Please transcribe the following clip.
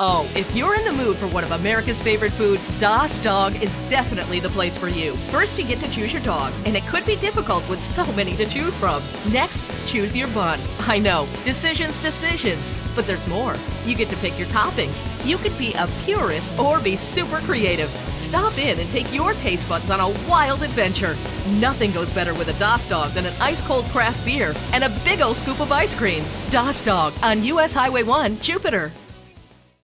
Oh, if you're in the mood for one of America's favorite foods, Das Dog is definitely the place for you. First, you get to choose your dog, and it could be difficult with so many to choose from. Next, choose your bun. I know, decisions, decisions, but there's more. You get to pick your toppings. You could be a purist or be super creative. Stop in and take your taste buds on a wild adventure. Nothing goes better with a Das Dog than an ice cold craft beer and a big old scoop of ice cream. Das Dog on US Highway 1, Jupiter.